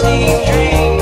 passing dream